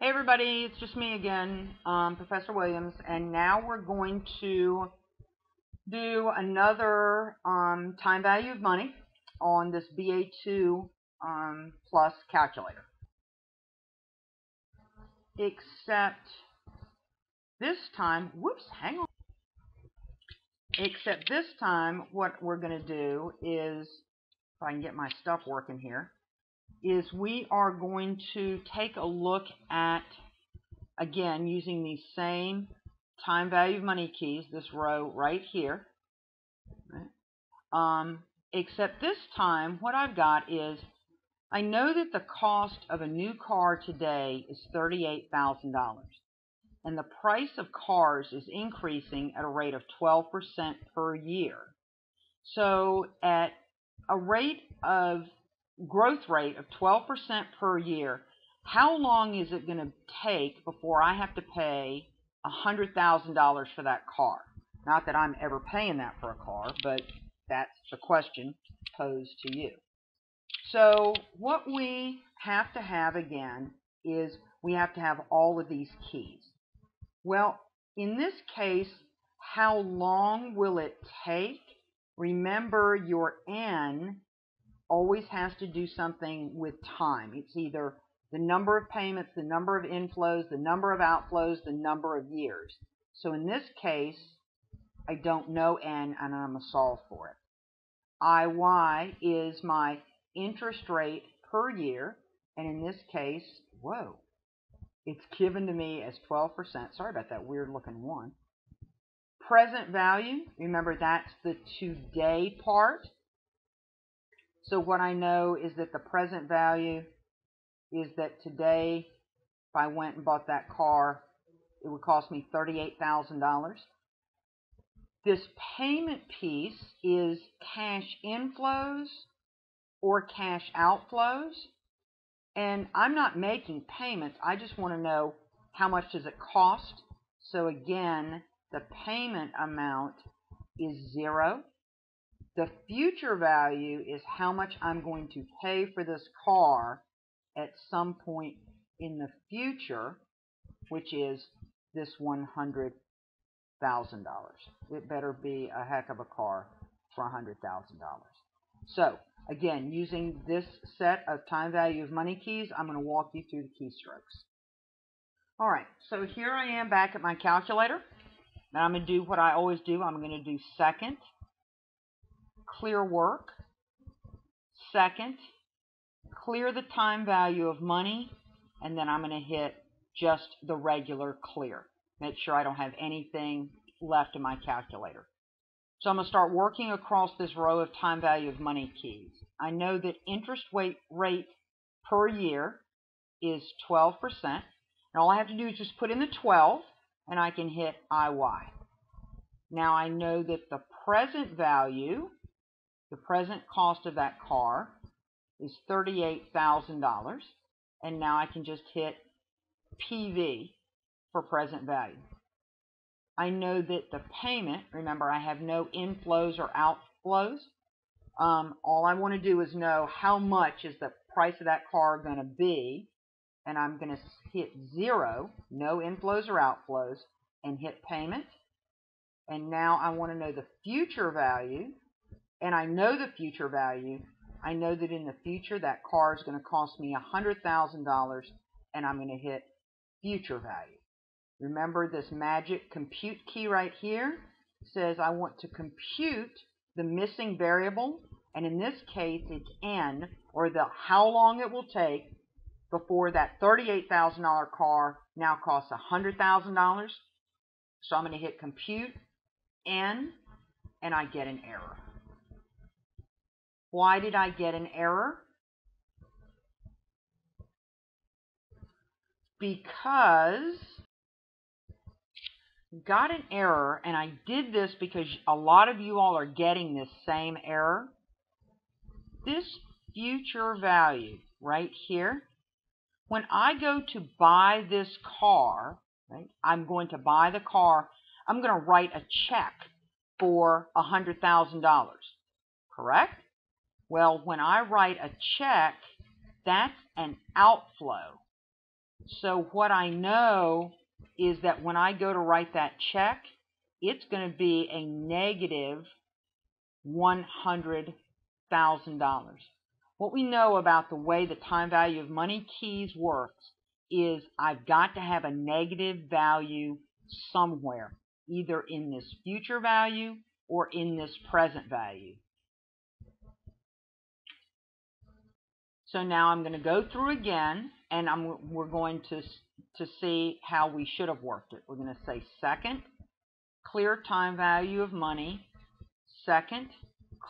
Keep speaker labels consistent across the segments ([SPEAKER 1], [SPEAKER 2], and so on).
[SPEAKER 1] Hey everybody, it's just me again, um, Professor Williams, and now we're going to do another um, time value of money on this BAII um, plus calculator. Except this time, whoops, hang on. Except this time, what we're going to do is, if I can get my stuff working here, is we are going to take a look at, again, using these same time value of money keys, this row right here. Right? Um, except this time, what I've got is, I know that the cost of a new car today is $38,000. And the price of cars is increasing at a rate of 12% per year. So at a rate of growth rate of 12% per year, how long is it going to take before I have to pay $100,000 for that car? Not that I'm ever paying that for a car, but that's the question posed to you. So what we have to have again is we have to have all of these keys. Well, in this case, how long will it take? Remember your N always has to do something with time. It's either the number of payments, the number of inflows, the number of outflows, the number of years. So in this case, I don't know N and I'm going to solve for it. IY is my interest rate per year. And in this case, whoa, it's given to me as 12%. Sorry about that weird looking one. Present value, remember that's the today part. So what I know is that the present value is that today, if I went and bought that car, it would cost me $38,000. This payment piece is cash inflows or cash outflows. And I'm not making payments. I just want to know how much does it cost. So again, the payment amount is zero. The future value is how much I'm going to pay for this car at some point in the future, which is this $100,000. It better be a heck of a car for $100,000. So, again, using this set of time value of money keys, I'm going to walk you through the keystrokes. All right, so here I am back at my calculator. Now I'm going to do what I always do. I'm going to do second clear work. Second, clear the time value of money, and then I'm going to hit just the regular clear. Make sure I don't have anything left in my calculator. So I'm going to start working across this row of time value of money keys. I know that interest rate per year is 12%. And all I have to do is just put in the 12, and I can hit IY. Now I know that the present value the present cost of that car is $38,000. And now I can just hit PV for present value. I know that the payment, remember I have no inflows or outflows. Um, all I want to do is know how much is the price of that car going to be. And I'm going to hit zero, no inflows or outflows, and hit payment. And now I want to know the future value and I know the future value, I know that in the future that car is going to cost me $100,000 and I'm going to hit future value. Remember this magic compute key right here says I want to compute the missing variable and in this case it's n or the how long it will take before that $38,000 car now costs $100,000. So I'm going to hit compute n and I get an error. Why did I get an error? Because got an error, and I did this because a lot of you all are getting this same error. This future value right here, when I go to buy this car, right, I'm going to buy the car, I'm going to write a check for $100,000, correct? Well, when I write a check, that's an outflow. So what I know is that when I go to write that check, it's going to be a negative $100,000. What we know about the way the time value of money keys works is I've got to have a negative value somewhere, either in this future value or in this present value. So now I'm going to go through again, and I'm, we're going to, to see how we should have worked it. We're going to say second, clear time value of money, second,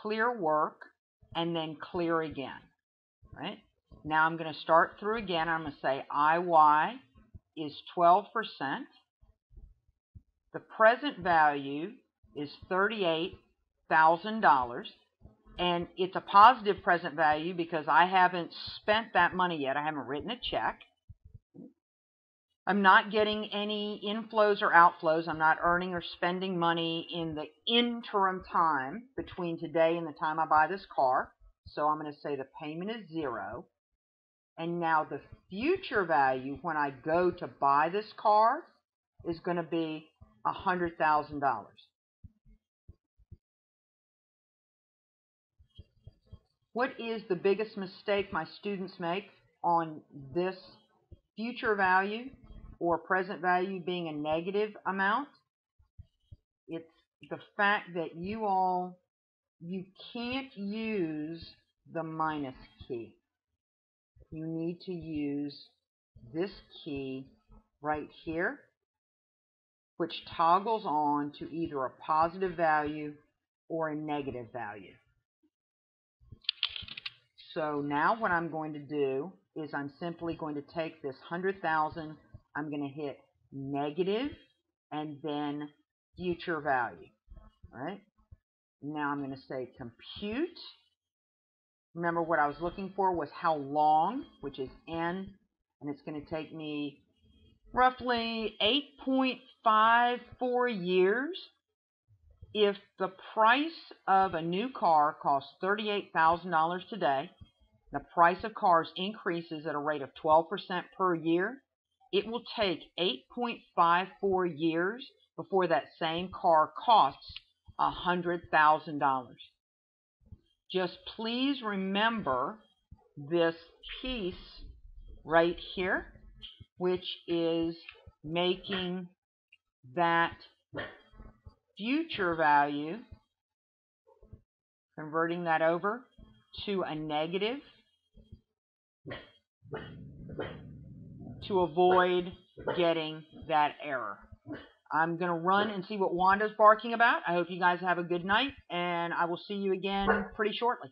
[SPEAKER 1] clear work, and then clear again. Right? Now I'm going to start through again. I'm going to say IY is 12%. The present value is $38,000 and it's a positive present value because I haven't spent that money yet. I haven't written a check. I'm not getting any inflows or outflows. I'm not earning or spending money in the interim time between today and the time I buy this car. So I'm going to say the payment is zero. And now the future value when I go to buy this car is going to be $100,000. What is the biggest mistake my students make on this future value or present value being a negative amount? It's the fact that you all, you can't use the minus key. You need to use this key right here, which toggles on to either a positive value or a negative value. So now what I'm going to do is I'm simply going to take this 100,000, I'm going to hit negative and then future value. Right. Now I'm going to say compute. Remember what I was looking for was how long, which is n, and it's going to take me roughly 8.54 years. If the price of a new car costs $38,000 today, the price of cars increases at a rate of 12% per year, it will take 8.54 years before that same car costs $100,000. Just please remember this piece right here, which is making that future value, converting that over to a negative to avoid getting that error. I'm going to run and see what Wanda's barking about. I hope you guys have a good night, and I will see you again pretty shortly.